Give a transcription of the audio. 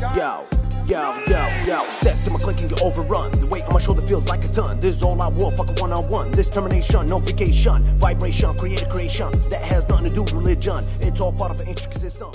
Yo, yo, yo, yo. Step to my click and get overrun. The weight on my shoulder feels like a ton. This is all I want, fuck a one on one. This termination, no vacation. Vibration, create a creation that has nothing to do with religion. It's all part of an intricate system.